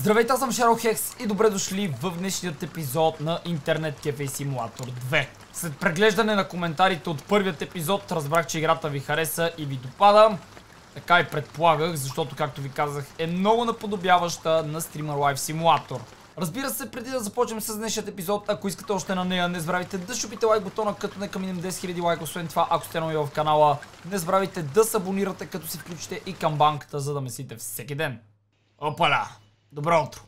Здравейте, аз съм Шаро Хекс и добре дошли в днешният епизод на Интернет Cafe Simulator 2. След преглеждане на коментарите от първият епизод разбрах, че играта ви хареса и ви допада. Така и предполагах, защото както ви казах е много наподобяваща на Streamer Live Simulator. Разбира се, преди да започнем с днешният епизод, ако искате още на нея, не забравяйте да щупите лайк бутона, като нека минем 10 000 лайка. Освен това, ако сте нови в канала, не забравяйте да се абонирате, като си включите и камбанката, за да месите всеки ден. Опаля! Добро утро!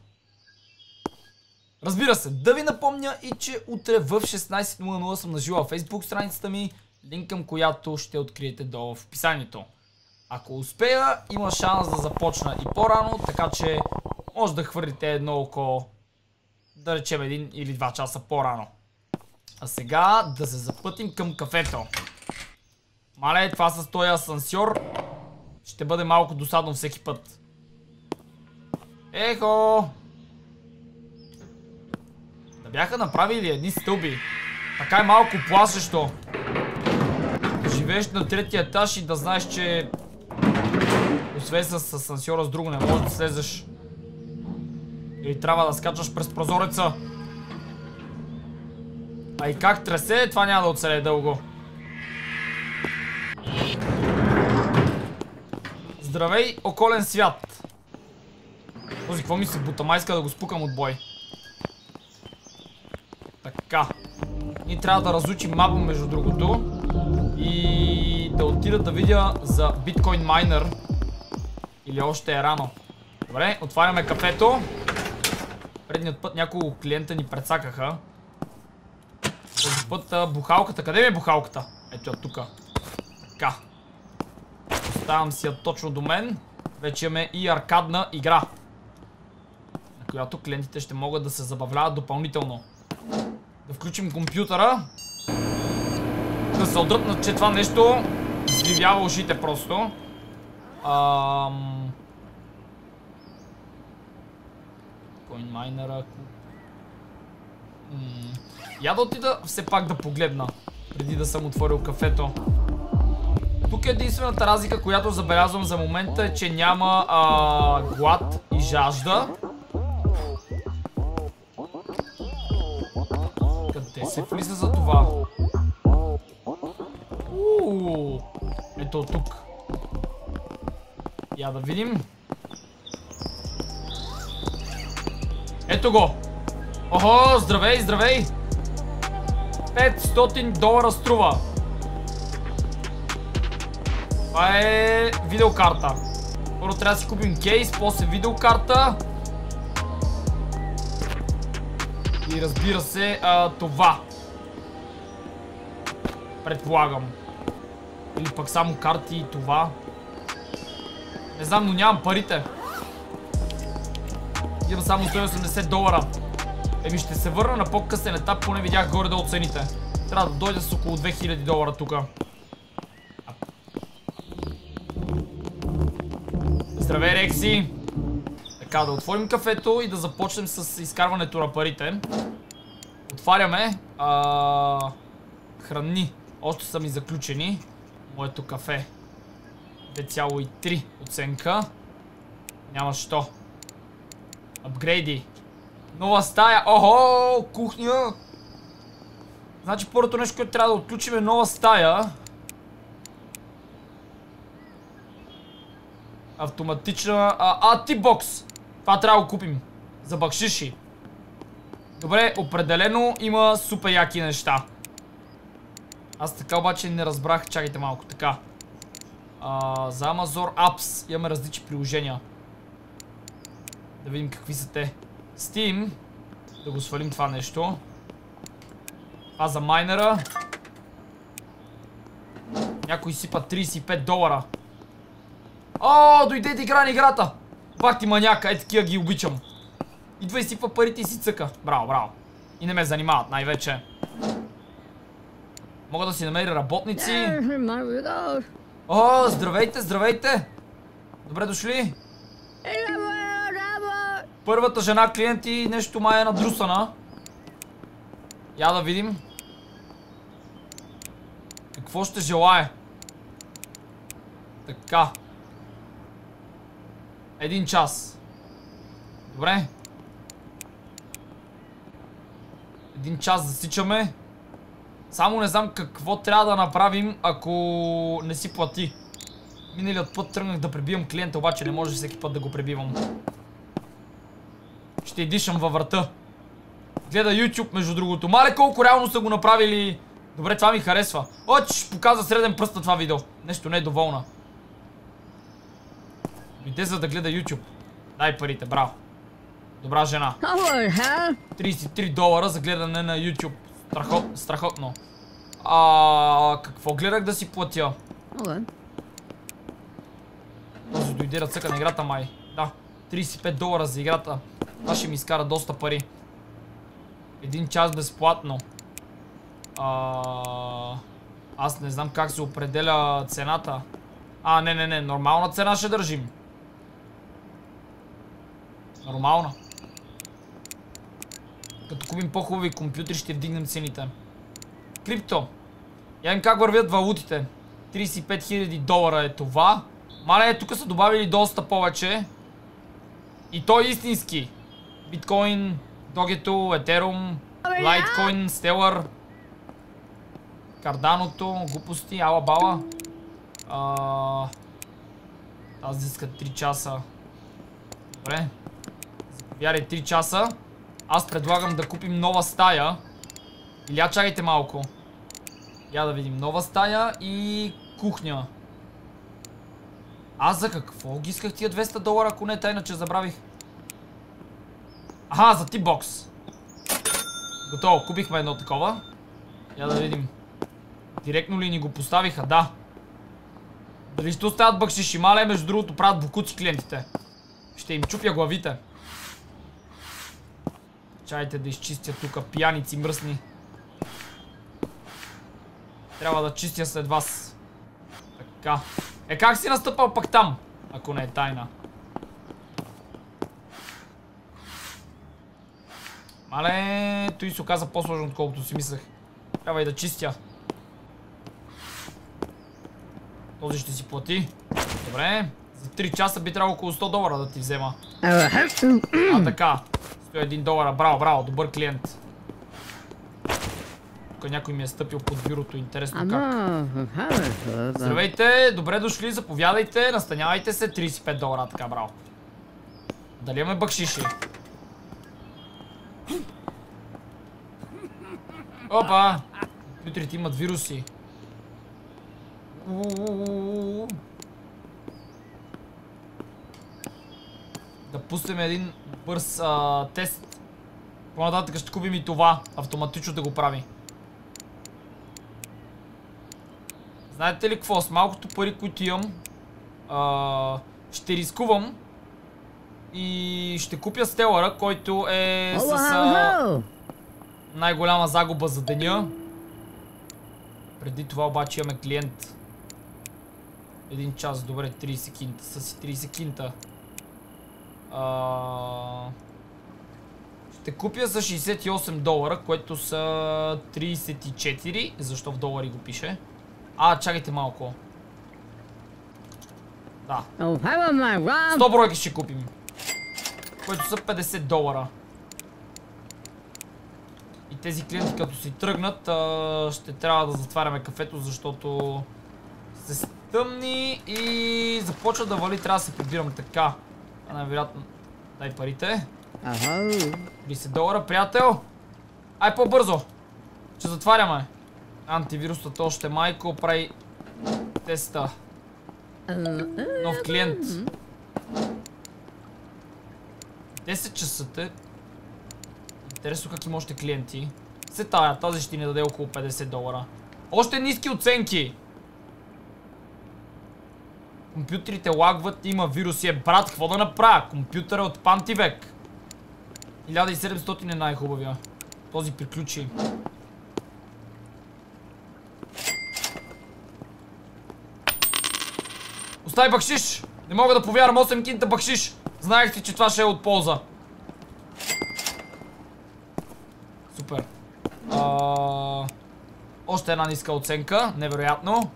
Разбира се, да ви напомня и че утре в 16.00 съм нажила Facebook страницата ми, линк към която ще откриете долу в описанието. Ако успея, има шанс да започна и по-рано, така че може да хвърлите едно око, да речем един или два часа по-рано. А сега да се запътим към кафето. Мале, това с този асансьор ще бъде малко досадно всеки път. Ехо! Да бяха направили едни стълби. Така е малко плашещо. Живееш на третия етаж и да знаеш, че освен с асансьора с друго не можеш да слезеш. Или трябва да скачаш през прозореца. А и как тресе, това няма да оцеле дълго. Здравей, околен свят! Този какво ми се бута? Май иска да го спукам от бой. Така. Ние трябва да разучим мапа между другото. И да отида да видя за биткоин майнер. Или още е рано. Добре, отваряме кафето. Предният път няколко клиента ни прецакаха. Този път бухалката. Къде ми е бухалката? Ето я тука. Така. Оставям си я точно до мен. Вече имаме и аркадна игра която клиентите ще могат да се забавляват допълнително. Да включим компютъра. Да се отдръпнат, че това нещо взривява ушите просто. Ам... CoinMiner. Я да отида все пак да погледна, преди да съм отворил кафето. Тук единствената разлика, която забелязвам за момента е, че няма а, глад и жажда. Къде се влиза за това? Ууу! Ето тук. Я да видим. Ето го! Охо, здравей, здравей! 500 долара струва. Това е видеокарта. Първо трябва да си купим кейс, после видеокарта. И разбира се, а, това. Предполагам. Или пък само карти и това. Не знам, но нямам парите. Имам само 180 долара. Еми ще се върна на по-късен етап, поне видях горе да оцените. Трябва да дойда с около 2000 долара тука. Здравей, Рекси! Така, да отворим кафето и да започнем с изкарването на парите. Отваряме. А, храни. Още са ми заключени. Моето кафе. 2,3 оценка. Няма що. Апгрейди. Нова стая. Охо, кухня. Значи първото нещо, което трябва да отключим е нова стая. Автоматична... А, а типбокс. Това трябва да го купим. За бакшиши. Добре, определено има супер яки неща. Аз така обаче не разбрах. Чакайте малко, така. А, за Amazon Apps имаме различни приложения. Да видим какви са те. Steam. Да го свалим това нещо. А за майнера. Някой сипа 35 долара. О, дойде да игра на играта. Бах ти маняка, е такива ги обичам. Идва и сипва парите и си цъка. Браво, браво. И не ме занимават най-вече. Мога да си намеря работници. О, здравейте, здравейте. Добре дошли. Първата жена клиенти нещо май е надрусана. Я да видим. Какво ще желая? Така. Един час. Добре. Един час засичаме. Само не знам какво трябва да направим, ако не си плати. Миналият път тръгнах да пребивам клиента, обаче не може всеки път да го пребивам. Ще дишам във врата. Гледа YouTube, между другото. Мале колко реално са го направили. Добре, това ми харесва. О, че ще показва среден пръст на това видео. Нещо не е доволна. Иде за да гледа YouTube. Дай парите, браво. Добра жена. 33 долара за гледане на YouTube. Страхот, страхотно. А, какво гледах да си платя? Този дойде да цъка на играта май. Да, 35 долара за играта. Това ще ми изкара доста пари. Един час безплатно. А, аз не знам как се определя цената. А, не, не, не, нормална цена ще държим. Нормална. Като купим по-хубави компютри, ще вдигнем цените. Крипто. Я им как вървят валутите. 35 000 долара е това. Мале, тук са добавили доста повече. И то е истински. Биткоин, Догето, Етерум, Лайткоин, Стелър, Карданото, глупости, Алабала. Тази иска 3 часа. Добре. Заповядай 3 часа. Аз предлагам да купим нова стая. Или я чакайте малко. Я да видим. Нова стая и кухня. Аз за какво ги исках тия 200 долара, ако не тайна, че забравих? Аха, за типбокс. Готово, купихме едно такова. Я да видим. Директно ли ни го поставиха? Да. Дали ще оставят бъкшиши? Мале, между другото правят букуци клиентите. Ще им чупя главите. Чайте да изчистя тук пияници мръсни. Трябва да чистя след вас. Така. Е, как си настъпал пък там? Ако не е тайна. Мале, той се оказа по-сложно, отколкото си мислех. Трябва и да чистя. Този ще си плати. Добре. За 3 часа би трябвало около 100 долара да ти взема. А така. 101 долара. Браво, браво. Добър клиент. Тук някой ми е стъпил под бюрото. Интересно как. Здравейте. Добре дошли. Заповядайте. Настанявайте се. 35 долара. Така, браво. Дали имаме бъкшиши? Опа! Компютрите имат вируси. Да пустим един бърз а, тест. По-нататък ще купим и това. Автоматично да го прави. Знаете ли какво? С малкото пари, които имам, а, ще рискувам и ще купя стелъра, който е с най-голяма загуба за деня. Преди това обаче имаме клиент. Един час, добре, 30 кинта. Са си 30 кинта. А... Ще купя за 68 долара, което са 34. Защо в долари го пише? А, чакайте малко. Да. 100 бройки ще купим. Което са 50 долара. И тези клиенти като си тръгнат, ще трябва да затваряме кафето, защото се стъмни и започва да вали. Трябва да се прибираме така. Най-вероятно дай парите. 30 долара, приятел. Ай по-бързо. Че затваряме. Антивирусът още майко прави теста. Нов клиент. 10 часа те. Интересно как има още клиенти. Се тая, тази ще ни даде около 50 долара. Още ниски оценки! Компютрите лагват, има вируси. Е, брат, какво да направя? Компютъра от пантивек. 1700 е най-хубавия. Този приключи. Остави бакшиш! Не мога да повярвам 8 кинта бакшиш! Знаех си, че това ще е от полза. Супер. А... Още една ниска оценка. Невероятно.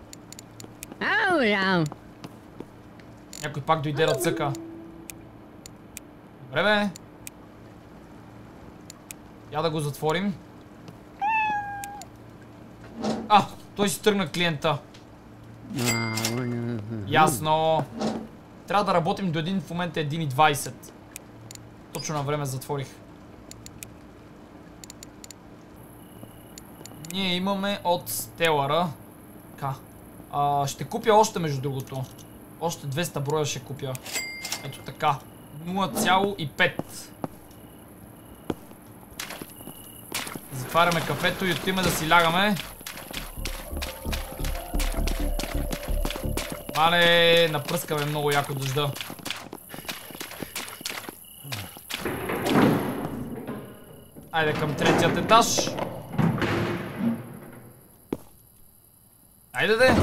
Някой пак дойде да цъка. Добре бе. Я да го затворим. А, той си тръгна клиента. Ясно. Трябва да работим до един, в момента е 1.20. Точно на време затворих. Ние имаме от Стелара. Така. Ще купя още между другото. Още 200 броя ще купя. Ето така. 0,5. Затваряме кафето и отиваме да си лягаме. Мале, напръскаме много яко дъжда. Айде към третият етаж. Айде де!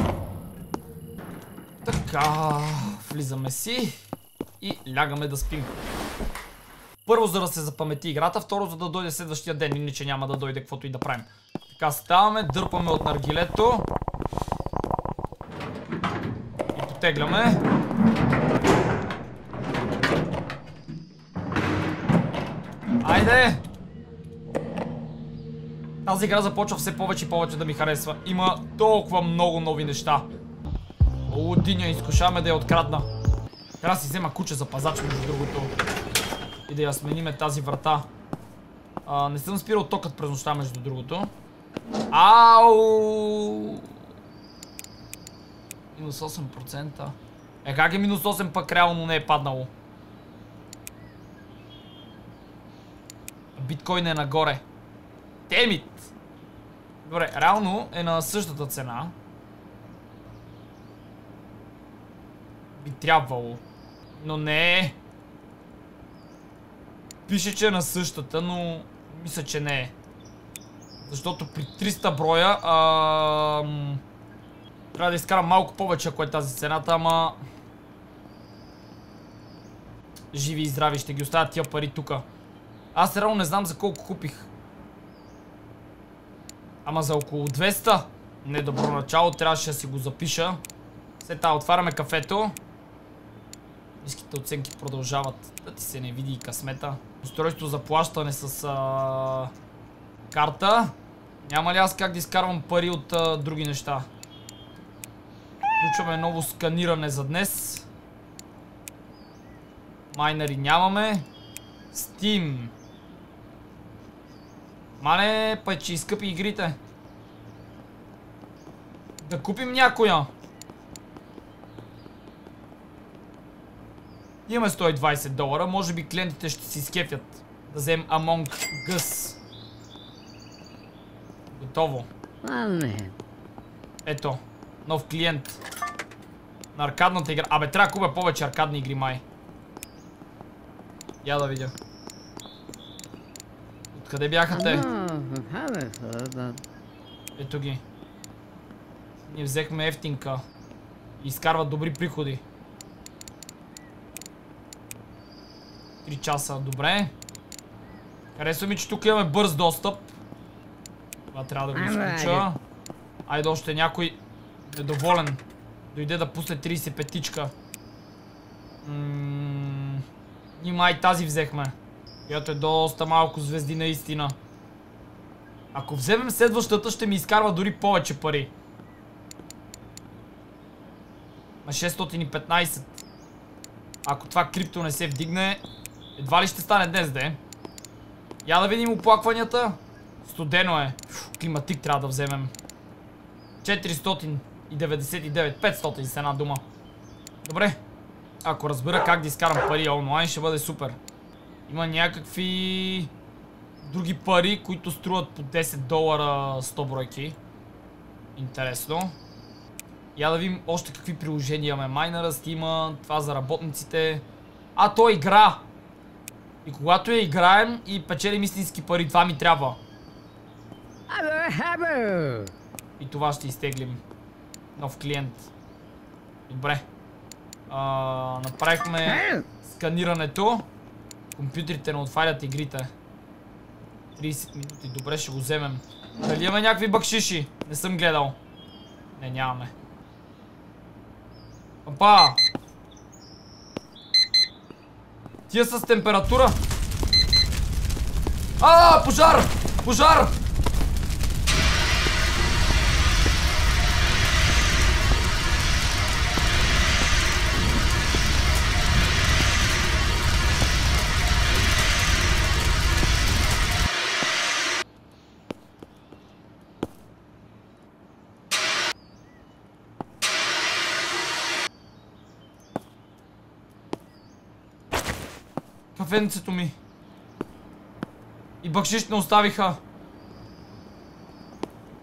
Така, влизаме си и лягаме да спим. Първо, за да се запамети играта, второ, за да дойде следващия ден, иначе няма да дойде каквото и да правим. Така, ставаме, дърпаме от наргилето. И потегляме. Айде! Тази игра започва все повече и повече да ми харесва. Има толкова много нови неща. Лудиня, изкушаваме да я открадна. Трябва да си взема куче за пазач, между другото. И да я смениме тази врата. А, не съм спирал токът през нощта, между другото. Ау! Минус 8%. Е, как е минус 8 пък реално не е паднало? Биткоин е нагоре. Темит! Добре, реално е на същата цена. Би трябвало. Но не е. Пише, че е на същата, но мисля, че не е. Защото при 300 броя ам... трябва да изкарам малко повече, ако е тази цената, ама... Живи и здрави, ще ги оставят тия пари тука. Аз реално не знам за колко купих. Ама за около 200. Недобро начало, трябваше да си го запиша. След това отваряме кафето. Ниските оценки продължават. Да ти се не види и късмета. Устройство за плащане с а... карта. Няма ли аз как да изкарвам пари от а, други неща? Включваме ново сканиране за днес. Майнери нямаме. Steam. Мале, пък че изкъпи игрите. Да купим някоя. Имаме 120 долара. Може би клиентите ще си скефят. Да вземем Among Us. Готово. Ето. Нов клиент. На аркадната игра. Абе, трябва да купя повече аркадни игри, май. Я да видя. Откъде бяха те? Ето ги. Ние взехме ефтинка. И изкарват добри приходи. 3 часа, добре. Харесва ми, че тук имаме бърз достъп. Това трябва да го изключа. Айде още някой недоволен. Дойде да пусне 35-тичка. Ние май тази взехме. Която е доста малко звезди наистина. Ако вземем следващата, ще ми изкарва дори повече пари. На 615. Ако това крипто не се вдигне, едва ли ще стане днес, де? Я да видим оплакванията. Студено е. климатик трябва да вземем. 499. 500 с една дума. Добре. Ако разбера как да изкарам пари онлайн, ще бъде супер. Има някакви други пари, които струват по 10 долара 100 бройки. Интересно. Я да видим още какви приложения имаме. Майнъръст има, това за работниците. А, то игра! И когато я играем и печелим истински пари, това ми трябва. И това ще изтеглим. Нов клиент. Добре. А, направихме сканирането. Компютрите не отварят игрите. 30 минути. Добре, ще го вземем. Дали имаме някакви бакшиши? Не съм гледал. Не, нямаме. Опа! Тия с температура. А, пожар! Пожар! Кафенцето ми. И бакшиш не оставиха.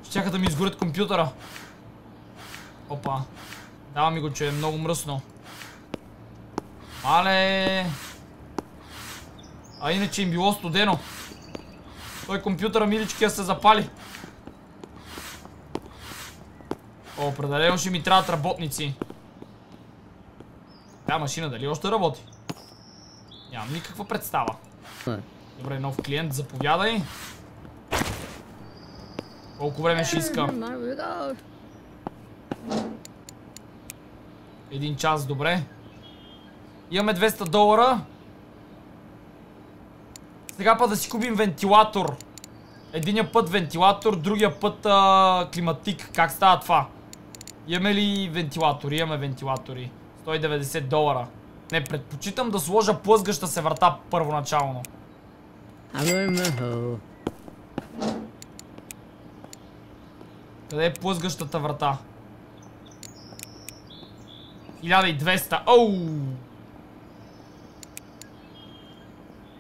Щяха да ми изгорят компютъра. Опа. Дава ми го, че е много мръсно. Але. А иначе им било студено. Той компютъра миличкия се запали. О, определено ще ми трябват работници. Тя машина дали още работи? Нямам никаква представа. Добре, нов клиент, заповядай. Колко време ще иска? Един час, добре. Имаме 200 долара. Сега па да си купим вентилатор. Единия път вентилатор, другия път а, климатик. Как става това? Имаме ли вентилатори? Имаме вентилатори. 190 долара. Не, предпочитам да сложа плъзгаща се врата първоначално. Къде е плъзгащата врата? 1200. Оу!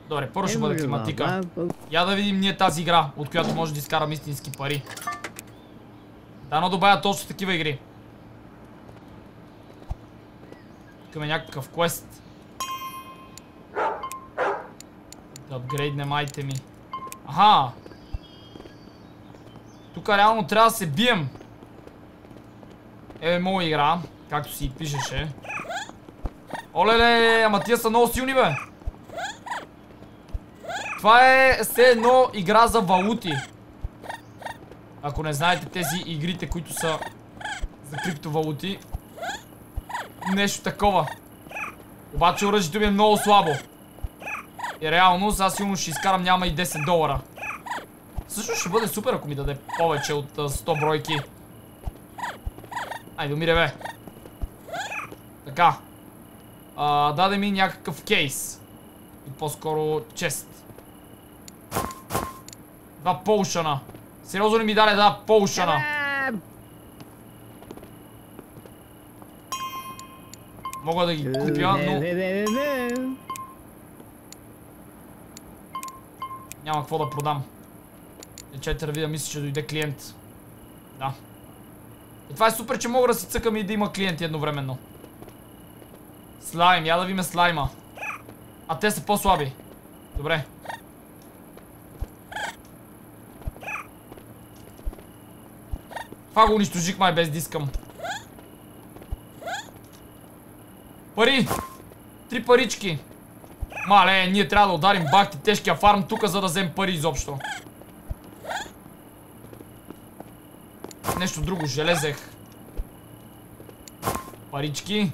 Добре, първо ще бъде климатика. Я да видим ние тази игра, от която може да изкарам истински пари. Дано добавя точно такива игри. Има някакъв квест. Да апгрейднем айтеми. Аха! Тук реално трябва да се бием. Е, моя игра, както си пишеше. Олеле, ама тия са много силни, бе. Това е все едно игра за валути. Ако не знаете тези игрите, които са за криптовалути. Нещо такова. Обаче оръжието ми е много слабо. И реално, сега силно ще изкарам няма и 10 долара. Също ще бъде супер, ако ми даде повече от 100 бройки. Айде, умире, бе. Така. А, даде ми някакъв кейс. И по-скоро чест. Два полшана. Сериозно ли ми даде два полшана? Мога да ги купя, но... Няма какво да продам. Е, чете да видя, мисля, че дойде клиент. Да. И това е супер, че мога да си цъкам и да има клиенти едновременно. Слайм, я да видим слайма. А те са по-слаби. Добре. Това го унищожих май без дискам. Пари! Три парички. Мале, ние трябва да ударим бахти тежкия фарм тук, за да взем пари изобщо. Нещо друго, железех. Парички.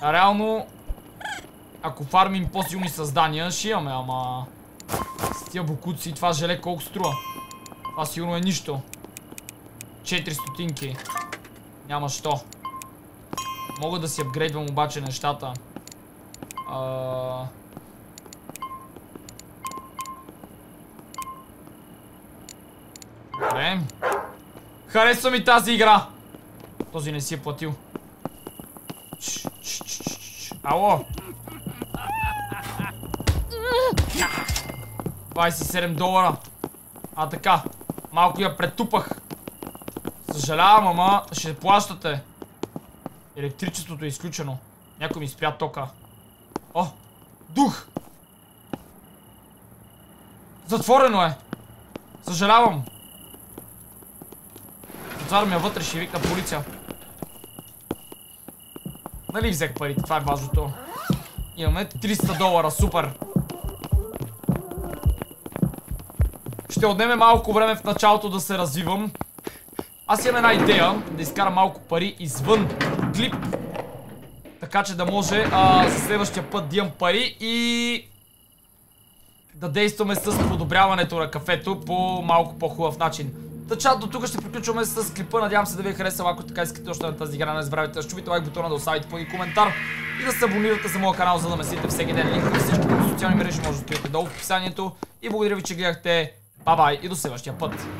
А реално, ако фармим по-силни създания, ще имаме, ама... С тия букуци това желе колко струва? Това сигурно е нищо. 4 стотинки. Няма що. Мога да си апгрейдвам обаче нещата. А... Добре. Харесва ми тази игра. Този не си е платил. Ало. 27 долара. А така. Малко я претупах. Съжалявам, ама ще плащате. Електричеството е изключено. Някой ми спря тока. О! Дух! Затворено е! Съжалявам! Затварям вътре, ще викна полиция. Нали взех парите? Това е важното. Имаме 300 долара, супер! Ще отнеме малко време в началото да се развивам. Аз имам една идея да изкарам малко пари извън клип. Така че да може а, за следващия път да имам пари и... да действаме с подобряването на кафето по малко по-хубав начин. Та до тук ще приключваме с клипа. Надявам се да ви е харесал. Ако така искате още на тази игра, не забравяйте да щупите лайк бутона, да оставите по един коментар и да се абонирате за моя канал, за да ме следите всеки ден. Линк на всички социални мрежи може да стоите долу в описанието. И благодаря ви, че гледахте. Бай-бай и до следващия път.